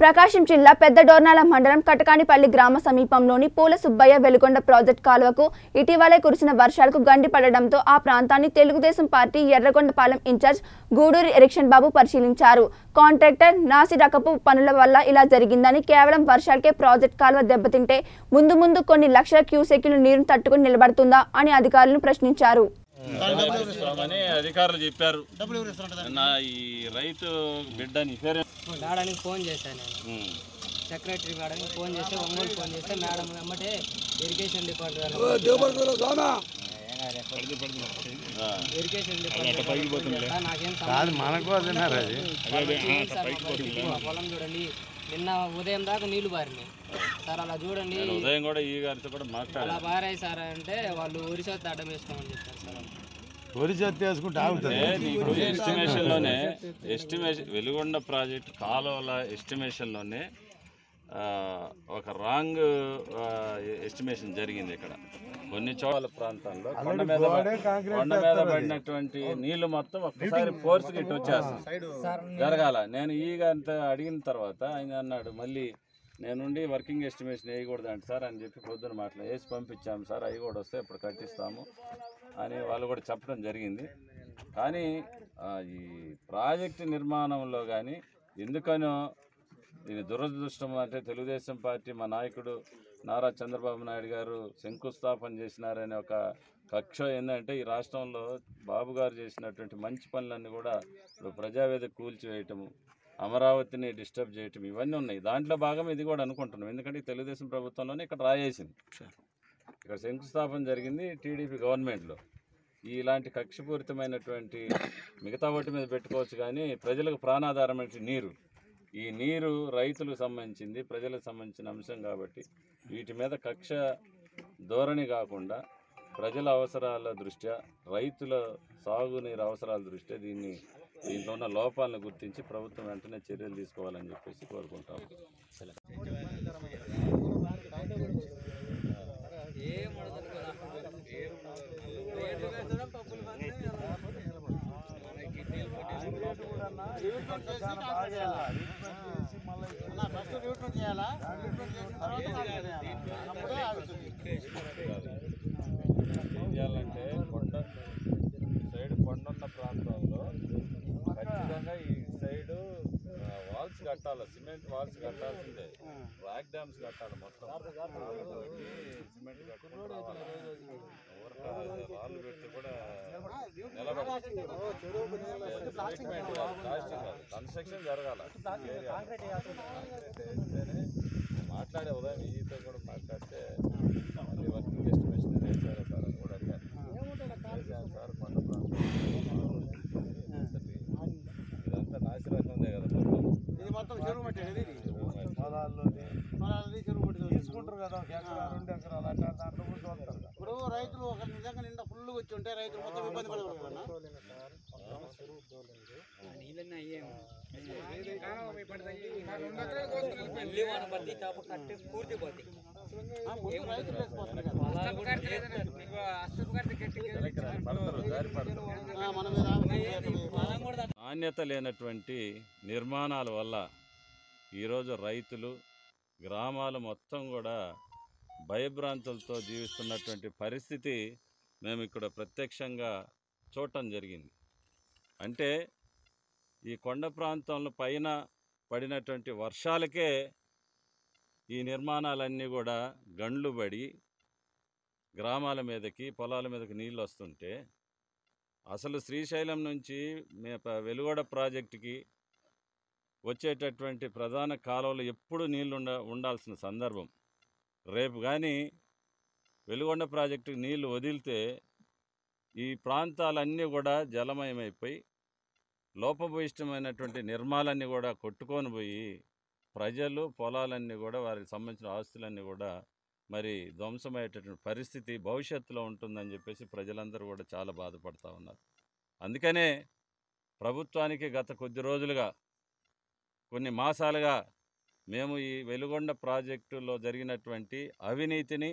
ప్రకాశం జిల్లా పెద్ద డోర్నాల మండలం కటకానిపల్లి గ్రామ సమీపంలోని పూల సుబ్బయ్య వెలుగొండ ప్రాజెక్ట్ కాలువకు ఇటీవలే కురిసిన వర్షాలకు గండి పడడంతో ఆ ప్రాంతాన్ని తెలుగుదేశం పార్టీ ఎర్రగొండపాలెం ఇన్ఛార్జ్ గూడూరి ఎరిక్షన్ బాబు పరిశీలించారు. కాంట్రాక్టర్ నాసి రకపు పనుల వల్ల ఇలా జరిగిందని కేవలం వర్షాలకే ప్రాజెక్ట్ కాలువ దెబ్బతింటే ముందు ముందు కొన్ని లక్షల క్యూసెక్యులు నీరును తట్టుకుని నిలబడుతుందా అని అధికారులను ప్రశ్నించారు. ఇస్తామని అధికారులు చెప్పారు. నా ఈ రైతు బిడ్డ మేడానికి ఫోన్ చేశాను నేను. సెక్రటరీ మేడంకి ఫోన్ చేస్తే ఒంగోలు ఫోన్ చేస్తే మేడం వెంబటే ఇరిగేషన్ డిపార్ట్మెంట్ ఇరిగేషన్ డిపార్ట్మెంట్ మనకు పొలం చూడండి. నిన్న ఉదయం దాకా నీళ్ళు బారినాయి సార్ అలా చూడండి. ఉదయం కూడా ఈ గారితో కూడా అలా మాట్లాడాను బారాయి సార్ అంటే వాళ్ళు ఒరిసా అడ్డం వేసుకోమని చెప్పారు సార్. వేసుకుంటే ఆగుతుంది నీకు ఎస్టిమేషన్లోనే ఎస్టిమేషన్ వెలుగొండ ప్రాజెక్ట్ కాలువల ఎస్టిమేషన్లోనే ఆ, ఒక రాంగ్ ఎస్టిమేషన్ జరిగింది ఇక్కడ. కొన్ని చోట్ల ప్రాంతాల్లో కొండ మీద కొండ మీద పడినటువంటి నీళ్ళు మొత్తం ఒక్కసారి ఫోర్స్ ఇటు వచ్చేస్తుంది జరగాల. నేను ఈ గారితో అడిగిన తర్వాత ఆయన అన్నాడు మళ్ళీ నేనుండి వర్కింగ్ ఎస్టిమేషన్ వేయకూడదు అంటే సార్ అని చెప్పి పొద్దున మాటలు వేసి పంపించాము సార్. అవి కూడా వస్తే ఇప్పుడు కట్టిస్తాము అని వాళ్ళు కూడా చెప్పడం జరిగింది. కానీ ఈ ప్రాజెక్టు నిర్మాణంలో కానీ ఎందుకనో దీని దురదృష్టం అంటే తెలుగుదేశం పార్టీ మా నాయకుడు నారా చంద్రబాబు నాయుడు గారు శంకుస్థాపన చేసినారనే ఒక కక్ష ఏంటంటే ఈ రాష్ట్రంలో బాబు గారు చేసినటువంటి మంచి పనులన్నీ కూడా ఇప్పుడు ప్రజావేదిక కూల్చివేయటము. అమరావతిని డిస్టర్బ్ చేయటం ఇవన్నీ ఉన్నాయి. దాంట్లో భాగం ఇది కూడా అనుకుంటున్నాం. ఎందుకంటే తెలుగుదేశం ప్రభుత్వంలోనే ఇక్కడ రాయేసింది. ఇక్కడ శంకుస్థాపన జరిగింది టీడీపీ గవర్నమెంట్లో. ఇలాంటి కక్షపూరితమైనటువంటి మిగతా వాటి మీద పెట్టుకోవచ్చు కానీ ప్రజలకు ప్రాణాధారమైన నీరు. ఈ నీరు రైతులకు సంబంధించింది ప్రజలకు సంబంధించిన అంశం కాబట్టి వీటి మీద కక్ష ధోరణి కాకుండా ప్రజల అవసరాల దృష్ట్యా రైతుల సాగునీరు అవసరాల దృష్ట్యా దీన్ని దీంట్లో ఉన్న లోపాలను గుర్తించి ప్రభుత్వం వెంటనే చర్యలు తీసుకోవాలని చెప్పేసి కోరుకుంటాం ఏం చేయాలంటే కొండ సైడ్ కొండ ఉన్న ప్రాంతంలో ఖచ్చితంగా ఈ సైడ్ వాల్స్ కట్టాలి సిమెంట్ వాల్స్ కట్టాల్సిందే. రాక్ డ్యామ్స్ కట్టాలి మొత్తం. సిమెంట్ కట్టుకుంటూ రావాలి. ఊరక రాళ్ళు పెడితే కూడా నిలబడాలి కన్స్ట్రక్షన్ జరగాల. మాట్లాడే ఉదయం ఈతో కూడా మాట్లాడితే మళ్ళీ వర్కింగ్ ఎస్టిమేషన్ వేసారా సార్ అని కూడా అడిగాను సార్ మన ప్రాంతం ఇదంతా నాసిరకం ఉందే కదా మొత్తం ఇది మొత్తం చెరువు పొలాలది చెరువు తోలుతుంది. తీసుకుంటారు కదా ఒక ఎకరా రెండు ఎకరాలు అట్లా దాంట్లో కూడా చూస్తారు కదా. ఇప్పుడు రైతులు ఒక నిజంగా నిండా ఫుల్ వచ్చి ఉంటే రైతులు మొత్తం ఇబ్బంది పడకూడదు కదా. నాణ్యత లేనటువంటి నిర్మాణాల వల్ల ఈరోజు రైతులు గ్రామాలు మొత్తం కూడా భయభ్రాంతులతో జీవిస్తున్నటువంటి పరిస్థితి మేము ఇక్కడ ప్రత్యక్షంగా చూడటం జరిగింది. అంటే ఈ కొండ ప్రాంతంలో పైన పడినటువంటి వర్షాలకే ఈ నిర్మాణాలన్నీ కూడా గండ్లు పడి గ్రామాల మీదకి పొలాల మీదకి నీళ్ళు వస్తుంటే అసలు శ్రీశైలం నుంచి మే ప- ప్రాజెక్టుకి వచ్చేటటువంటి ప్రధాన కాలువలు ఎప్పుడు నీళ్ళు ఉండ ఉండాల్సిన సందర్భం. రేపు కానీ వెలుగొండ ప్రాజెక్టుకి నీళ్ళు వదిలితే ఈ ప్రాంతాలన్నీ కూడా జలమయమైపోయి లోపభూయిష్టమైనటువంటి నిర్మాలన్నీ కూడా కొట్టుకొని పోయి ప్రజలు పొలాలన్నీ కూడా వారికి సంబంధించిన ఆస్తులన్నీ కూడా మరి ధ్వంసమయ్యేటటువంటి పరిస్థితి భవిష్యత్తులో ఉంటుందని చెప్పేసి ప్రజలందరూ కూడా చాలా బాధపడుతూ ఉన్నారు. అందుకనే ప్రభుత్వానికి గత కొద్ది రోజులుగా కొన్ని మాసాలుగా మేము ఈ వెలుగొండ ప్రాజెక్టులో జరిగినటువంటి అవినీతిని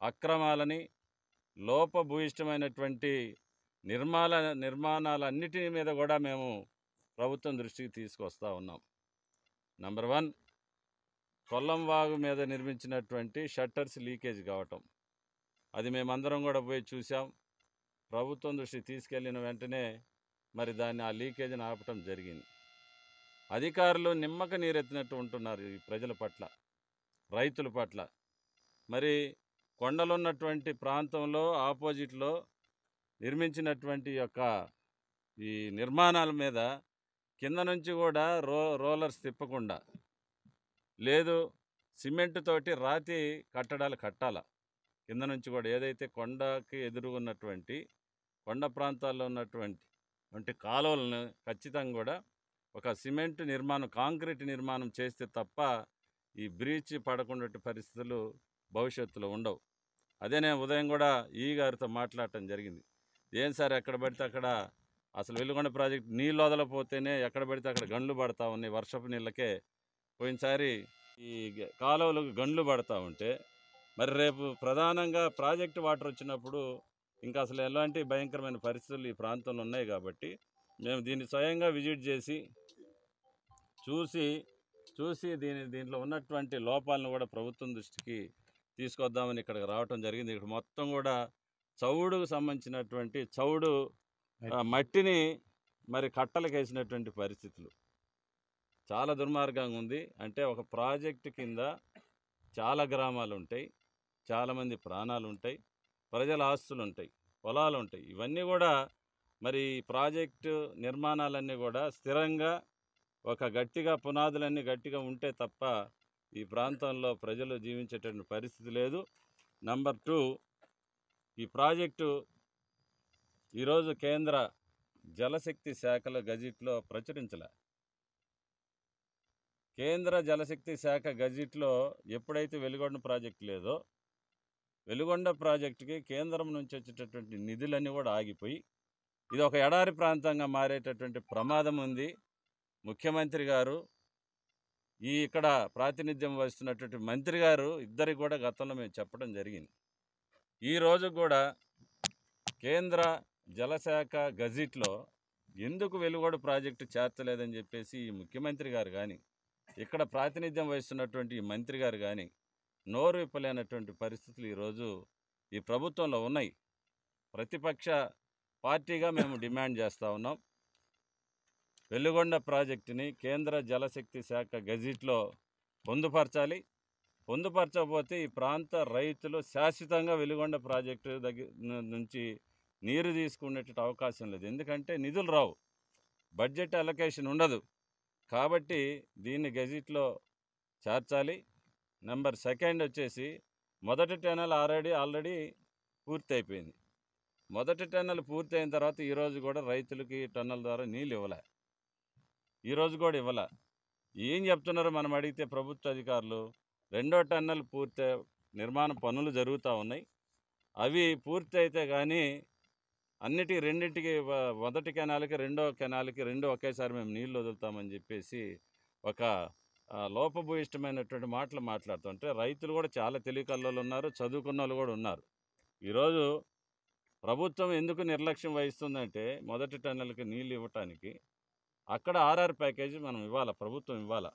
అక్రమాలని లోపభూయిష్టమైనటువంటి నిర్మాణ నిర్మాణాలన్నిటి మీద కూడా మేము ప్రభుత్వం దృష్టికి తీసుకొస్తా ఉన్నాం. నంబర్ వన్ కొల్లం వాగు మీద నిర్మించినటువంటి షట్టర్స్ లీకేజ్ కావటం. అది మేమందరం కూడా పోయి చూసాం ప్రభుత్వం దృష్టి తీసుకెళ్ళిన వెంటనే మరి దాన్ని ఆ లీకేజ్ని ఆపటం జరిగింది. అధికారులు నిమ్మక నీరెత్తినట్టు ఉంటున్నారు ఈ ప్రజల పట్ల రైతుల పట్ల. మరి కొండలున్నటువంటి ప్రాంతంలో ఆపోజిట్లో నిర్మించినటువంటి యొక్క ఈ నిర్మాణాల మీద కింద నుంచి కూడా రో రోలర్స్ తిప్పకుండా. లేదు సిమెంట్ తోటి రాతి కట్టడాలు కట్టాల. కింద నుంచి కూడా ఏదైతే కొండకి ఎదురు ఉన్నటువంటి కొండ ప్రాంతాల్లో ఉన్నటువంటి వంటి కాలువలను ఖచ్చితంగా కూడా ఒక సిమెంట్ నిర్మాణం కాంక్రీట్ నిర్మాణం చేస్తే తప్ప ఈ బ్రీచ్ పడకుండా పరిస్థితులు భవిష్యత్తులో ఉండవు. అదే నేను ఉదయం కూడా ఈ గారితో మాట్లాడటం జరిగింది. ఏం సార్ ఎక్కడ పడితే అక్కడ అసలు వెలుగొండ ప్రాజెక్ట్ నీళ్ళు వదలపోతేనే ఎక్కడ పడితే అక్కడ గండ్లు పడతా ఉన్నాయి వర్షపు నీళ్ళకే. పోయినసారి ఈ గ- కాలువలకు గండ్లు పడతా ఉంటే మరి రేపు ప్రధానంగా ప్రాజెక్ట్ వాటర్ వచ్చినప్పుడు ఇంకా అసలు ఎలాంటి భయంకరమైన పరిస్థితులు ఈ ప్రాంతంలో ఉన్నాయి కాబట్టి మేము దీన్ని స్వయంగా విజిట్ చేసి చూసి చూసి దీని దీంట్లో ఉన్నటువంటి లోపాలను కూడా ప్రభుత్వం దృష్టికి తీసుకొద్దామని ఇక్కడికి రావటం జరిగింది. ఇక్కడ మొత్తం కూడా చౌడుకు సంబంధించినటువంటి చౌడు మట్టిని మరి కట్టలకు వేసినటువంటి పరిస్థితులు. చాలా దుర్మార్గంగా ఉంది. అంటే ఒక ప్రాజెక్టు కింద చాలా గ్రామాలు ఉంటాయి చాలామంది ప్రాణాలు ఉంటాయి ప్రజల ఆస్తులు ఉంటాయి పొలాలు ఉంటాయి ఇవన్నీ కూడా మరి ప్రాజెక్టు నిర్మాణాలన్నీ కూడా స్థిరంగా ఒక గట్టిగా పునాదులన్నీ గట్టిగా ఉంటే తప్ప ఈ ప్రాంతంలో ప్రజలు జీవించేటువంటి పరిస్థితి లేదు. నంబర్ టూ ఈ ప్రాజెక్టు ఈరోజు కేంద్ర జలశక్తి శాఖల గజిట్లో ప్రచురించలే. కేంద్ర జలశక్తి శాఖ గజిట్లో ఎప్పుడైతే వెలుగొండ ప్రాజెక్టు లేదో వెలుగొండ ప్రాజెక్టుకి కేంద్రం నుంచి వచ్చేటటువంటి నిధులన్నీ కూడా ఆగిపోయి ఇది ఒక ఎడారి ప్రాంతంగా మారేటటువంటి ప్రమాదం ఉంది. ముఖ్యమంత్రి గారు ఈ ఇక్కడ ప్రాతినిధ్యం వహిస్తున్నటువంటి మంత్రి గారు ఇద్దరికి కూడా గతంలో మేము చెప్పడం జరిగింది. ఈ రోజు కూడా కేంద్ర జలశాఖ గజిట్లో ఎందుకు వెలుగోడు ప్రాజెక్టు చేర్చలేదని చెప్పేసి ఈ ముఖ్యమంత్రి గారు కానీ ఇక్కడ ప్రాతినిధ్యం వహిస్తున్నటువంటి ఈ మంత్రి గారు కానీ నోరు విప్పలేనటువంటి పరిస్థితులు ఈరోజు ఈ ప్రభుత్వంలో ఉన్నాయి. ప్రతిపక్ష పార్టీగా మేము డిమాండ్ చేస్తూ ఉన్నాం. వెలుగొండ ప్రాజెక్టుని కేంద్ర జలశక్తి శాఖ గజిట్లో పొందుపరచాలి. పొందుపరచకపోతే ఈ ప్రాంత రైతులు శాశ్వతంగా వెలుగొండ ప్రాజెక్టు దగ్గర నుంచి నీరు తీసుకునేటట్టు అవకాశం లేదు. ఎందుకంటే నిధులు రావు. బడ్జెట్ అలొకేషన్ ఉండదు. కాబట్టి దీన్ని గెజిట్లో చేర్చాలి. నెంబర్ సెకండ్ వచ్చేసి మొదటి టెనల్ ఆల్రెడీ ఆల్రెడీ పూర్తయిపోయింది. మొదటి టెన్నెల్ పూర్తి అయిన తర్వాత ఈరోజు కూడా రైతులకి టన్నల్ ద్వారా నీళ్ళు ఇవ్వలే. ఈరోజు కూడా ఇవ్వాల. ఏం చెప్తున్నారో మనం అడిగితే ప్రభుత్వ అధికారులు? రెండో టన్నెల్ పూర్తి నిర్మాణ పనులు జరుగుతూ ఉన్నాయి. అవి పూర్తి అయితే కానీ అన్నిటికీ రెండింటికి మొదటి కెనాల్కి రెండో కెనాల్కి రెండు ఒకేసారి మేము నీళ్ళు వదులుతామని చెప్పేసి ఒక లోపభూయిష్టమైనటువంటి మాటలు మాట్లాడుతుంటే రైతులు కూడా చాలా తెలివికల్లో ఉన్నారు చదువుకున్న వాళ్ళు కూడా ఉన్నారు. ఈరోజు ప్రభుత్వం ఎందుకు నిర్లక్ష్యం వహిస్తుందంటే మొదటి టన్నులకి నీళ్ళు ఇవ్వటానికి అక్కడ ఆర్ఆర్ ప్యాకేజీ మనం ఇవ్వాలి ప్రభుత్వం ఇవ్వాలి.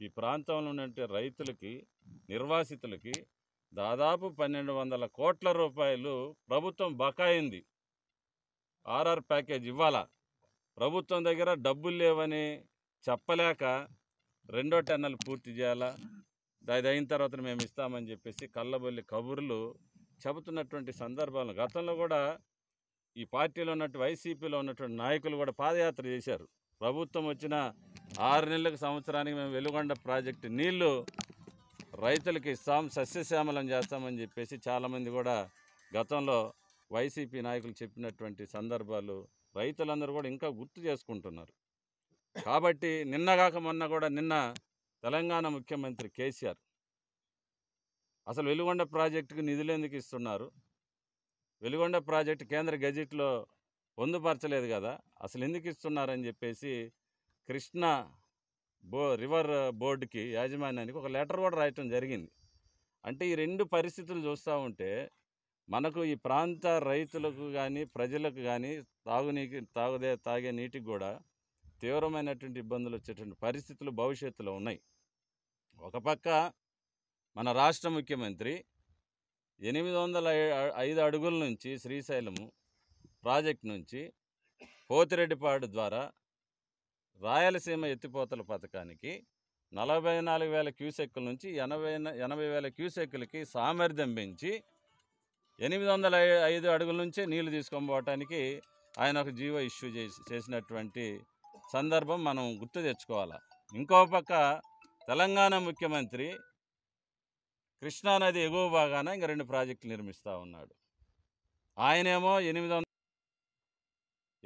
ఈ ప్రాంతంలో ఉన్నటువంటి రైతులకి నిర్వాసితులకి దాదాపు పన్నెండు వందల కోట్ల రూపాయలు ప్రభుత్వం బకాయింది. ఆర్ఆర్ ప్యాకేజ్ ఇవ్వాలా. ప్రభుత్వం దగ్గర డబ్బులు లేవని చెప్పలేక రెండో టెన్నెలు పూర్తి చేయాలా. అది అయిన తర్వాత మేము ఇస్తామని చెప్పేసి కళ్ళబొల్లి కబుర్లు చెబుతున్నటువంటి సందర్భాలు. గతంలో కూడా ఈ పార్టీలో ఉన్నటువంటి వైసీపీలో ఉన్నటువంటి నాయకులు కూడా పాదయాత్ర చేశారు. ప్రభుత్వం వచ్చిన ఆరు నెలలకు సంవత్సరానికి మేము వెలుగొండ ప్రాజెక్టు నీళ్ళు రైతులకు ఇస్తాం సస్యశ్యామలం చేస్తామని చెప్పేసి చాలామంది కూడా గతంలో వైసీపీ నాయకులు చెప్పినటువంటి సందర్భాలు రైతులందరూ కూడా ఇంకా గుర్తు చేసుకుంటున్నారు. కాబట్టి నిన్నగాక మొన్న కూడా నిన్న తెలంగాణ ముఖ్యమంత్రి కేసీఆర్ అసలు వెలుగొండ ప్రాజెక్టుకు నిధులు ఎందుకు ఇస్తున్నారు? వెలుగొండ ప్రాజెక్టు కేంద్ర గజెట్లో పొందుపరచలేదు కదా. అసలు ఎందుకు ఇస్తున్నారని చెప్పేసి కృష్ణ బో రివర్ బోర్డుకి యాజమాన్యానికి ఒక లెటర్ కూడా రాయటం జరిగింది. అంటే ఈ రెండు పరిస్థితులు చూస్తూ ఉంటే మనకు ఈ ప్రాంత రైతులకు కానీ ప్రజలకు కానీ తాగునీకి తాగుదే తాగే నీటికి కూడా తీవ్రమైనటువంటి ఇబ్బందులు వచ్చేటువంటి పరిస్థితులు భవిష్యత్తులో ఉన్నాయి. ఒక పక్క మన రాష్ట్ర ముఖ్యమంత్రి ఎనిమిది వందల ఐదు అడుగుల నుంచి శ్రీశైలము ప్రాజెక్ట్ నుంచి పోతిరెడ్డిపాడు ద్వారా రాయలసీమ ఎత్తిపోతల పథకానికి నలభై నాలుగు వేల క్యూసెక్కుల నుంచి ఎనభై ఎనభై వేల క్యూసెక్కులకి సామర్థ్యం పెంచి ఎనిమిది వందల ఐదు అడుగుల నుంచే నీళ్ళు తీసుకొని పోవటానికి ఆయన ఒక జీవో ఇష్యూ చేసి చేసినటువంటి సందర్భం మనం గుర్తు తెచ్చుకోవాలి. ఇంకో పక్క తెలంగాణ ముఖ్యమంత్రి కృష్ణానది ఎగువ భాగాన ఇంక రెండు ప్రాజెక్టులు నిర్మిస్తూ ఉన్నాడు. ఆయనేమో ఎనిమిది వందల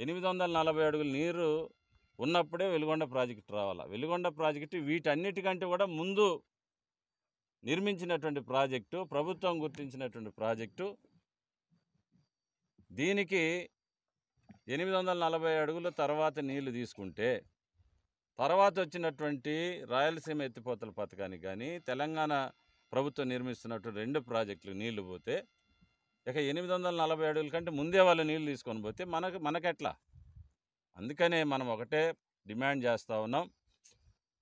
ఎనిమిది వందల నలభై అడుగుల నీరు ఉన్నప్పుడే వెలుగొండ ప్రాజెక్టు రావాలా? వెలుగొండ ప్రాజెక్టు వీటన్నిటికంటే కూడా ముందు నిర్మించినటువంటి ప్రాజెక్టు ప్రభుత్వం గుర్తించినటువంటి ప్రాజెక్టు. దీనికి ఎనిమిది వందల నలభై అడుగుల తర్వాత నీళ్ళు తీసుకుంటే తర్వాత వచ్చినటువంటి రాయలసీమ ఎత్తిపోతల పథకానికి కానీ తెలంగాణ ప్రభుత్వం నిర్మిస్తున్నటువంటి రెండు ప్రాజెక్టులు నీళ్ళు పోతే ఇక ఎనిమిది వందల నలభై అడుగుల కంటే ముందే వాళ్ళు నీళ్ళు తీసుకొని పోతే మనకు మనకెట్లా? అందుకనే మనం ఒకటే డిమాండ్ చేస్తూ ఉన్నాం.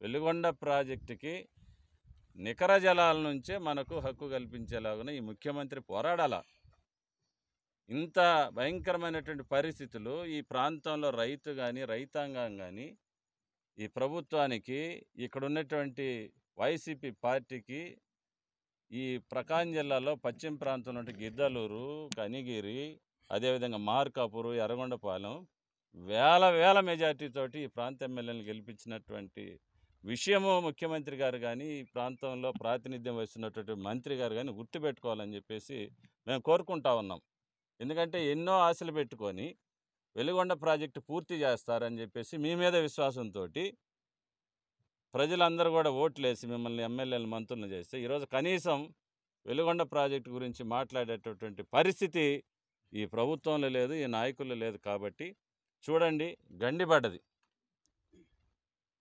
వెలుగొండ ప్రాజెక్టుకి నికర జలాల నుంచే మనకు హక్కు కల్పించేలాగున ఈ ముఖ్యమంత్రి పోరాడాల. ఇంత భయంకరమైనటువంటి పరిస్థితులు ఈ ప్రాంతంలో రైతు కానీ రైతాంగం కానీ ఈ ప్రభుత్వానికి ఇక్కడ ఉన్నటువంటి వైసీపీ పార్టీకి ఈ ప్రకాశం జిల్లాలో పశ్చిమ ప్రాంతంలో గిద్దలూరు కనిగిరి అదేవిధంగా మార్కాపూరు ఎర్రగొండపాలెం వేల వేల మెజార్టీతోటి ఈ ప్రాంత ఎమ్మెల్యేలను గెలిపించినటువంటి విషయము ముఖ్యమంత్రి గారు కానీ ఈ ప్రాంతంలో ప్రాతినిధ్యం వహిస్తున్నటువంటి మంత్రి గారు కానీ గుర్తుపెట్టుకోవాలని చెప్పేసి మేము కోరుకుంటా ఉన్నాం. ఎందుకంటే ఎన్నో ఆశలు పెట్టుకొని వెలుగొండ ప్రాజెక్టు పూర్తి చేస్తారని చెప్పేసి మీ మీద విశ్వాసంతో ప్రజలందరూ కూడా ఓట్లేసి మిమ్మల్ని ఎమ్మెల్యేలు మంత్రులను చేస్తే ఈరోజు కనీసం వెలుగొండ ప్రాజెక్టు గురించి మాట్లాడేటటువంటి పరిస్థితి ఈ ప్రభుత్వంలో లేదు ఈ నాయకుల్లో లేదు కాబట్టి చూడండి గండిపడ్డది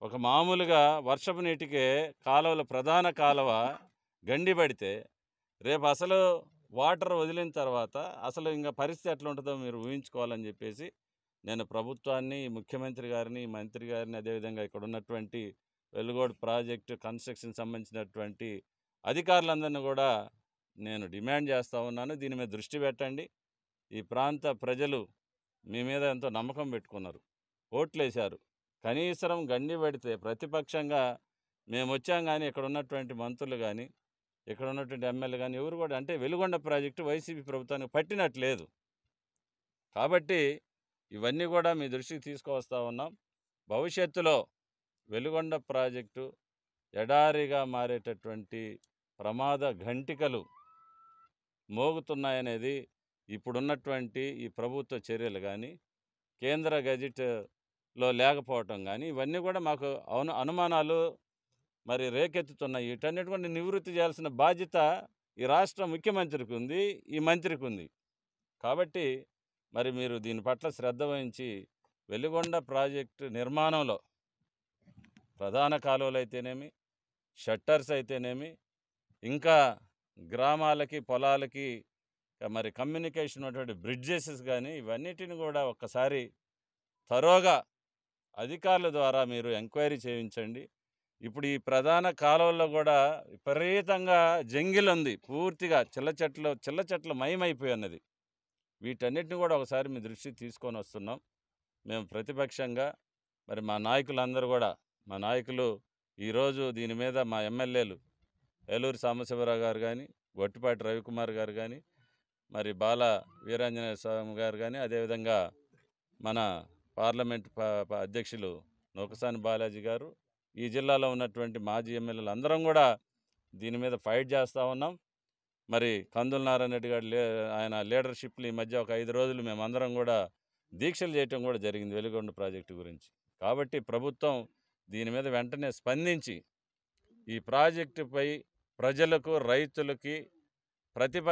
ఒక మామూలుగా వర్షపు నీటికే కాలువల ప్రధాన కాలువ గండిపడితే రేపు అసలు వాటర్ వదిలిన తర్వాత అసలు ఇంకా పరిస్థితి ఎట్లా ఉంటుందో మీరు ఊహించుకోవాలని చెప్పేసి నేను ప్రభుత్వాన్ని ముఖ్యమంత్రి గారిని మంత్రి గారిని అదేవిధంగా ఇక్కడ ఉన్నటువంటి వెలుగోడు ప్రాజెక్టు కన్స్ట్రక్షన్ సంబంధించినటువంటి అధికారులందరినీ కూడా నేను డిమాండ్ చేస్తూ ఉన్నాను. దీని మీద దృష్టి పెట్టండి. ఈ ప్రాంత ప్రజలు మీ మీద ఎంతో నమ్మకం పెట్టుకున్నారు. ఓట్లేశారు. కనీసం గండి పెడితే ప్రతిపక్షంగా మేము వచ్చాం కానీ ఇక్కడ ఉన్నటువంటి మంత్రులు కానీ ఇక్కడ ఉన్నటువంటి ఎమ్మెల్యే కానీ ఎవరు కూడా అంటే వెలుగొండ ప్రాజెక్టు వైసీపీ ప్రభుత్వానికి పట్టినట్లేదు. కాబట్టి ఇవన్నీ కూడా మీ దృష్టికి తీసుకువస్తూ ఉన్నాం. భవిష్యత్తులో వెలుగొండ ప్రాజెక్టు ఎడారిగా మారేటటువంటి ప్రమాద ఘంటికలు మోగుతున్నాయనేది ఇప్పుడున్నటువంటి ఈ ప్రభుత్వ చర్యలు కానీ కేంద్ర గజెట్లో లేకపోవటం కానీ ఇవన్నీ కూడా మాకు అను అనుమానాలు మరి రేకెత్తుతున్నాయి. వీటన్నిటి కూడా నివృత్తి చేయాల్సిన బాధ్యత ఈ రాష్ట్ర ముఖ్యమంత్రికి ఉంది ఈ మంత్రికి ఉంది. కాబట్టి మరి మీరు దీని పట్ల శ్రద్ధ వహించి వెలుగొండ ప్రాజెక్టు నిర్మాణంలో ప్రధాన కాలువలు అయితేనేమి షట్టర్స్ అయితేనేమి ఇంకా గ్రామాలకి పొలాలకి మరి కమ్యూనికేషన్ ఉన్నటువంటి బ్రిడ్జెస్ కానీ ఇవన్నిటిని కూడా ఒక్కసారి తరోగా అధికారుల ద్వారా మీరు ఎంక్వైరీ చేయించండి. ఇప్పుడు ఈ ప్రధాన కాలువల్లో కూడా విపరీతంగా జంగిల్ ఉంది పూర్తిగా చిల్ల చెట్లు చిల్ల చెట్లు మయమైపోయి ఉన్నది వీటన్నిటిని కూడా ఒకసారి మీ దృష్టికి తీసుకొని వస్తున్నాం. మేము ప్రతిపక్షంగా మరి మా నాయకులందరూ కూడా మా నాయకులు ఈరోజు దీని మీద మా ఎమ్మెల్యేలు ఏలూరు సాంబశివరావు గారు కానీ గొట్టిపాటి రవికుమార్ గారు కానీ మరి బాల వీరాంజనేయ స్వామి గారు కానీ అదేవిధంగా మన పార్లమెంట్ ప- ప- అధ్యక్షులు నూకసాని బాలాజీ గారు ఈ జిల్లాలో ఉన్నటువంటి మాజీ ఎమ్మెల్యేలు అందరం కూడా దీని మీద ఫైట్ చేస్తూ ఉన్నాం. మరి కందుల నారాయణ రెడ్డి గారు లే ఆయన లీడర్షిప్లు ఈ మధ్య ఒక ఐదు రోజులు మేమందరం కూడా దీక్షలు చేయటం కూడా జరిగింది వెలుగొండ ప్రాజెక్టు గురించి. కాబట్టి ప్రభుత్వం దీని మీద వెంటనే స్పందించి ఈ ప్రాజెక్టుపై ప్రజలకు రైతులకి ప్రతిపక్ష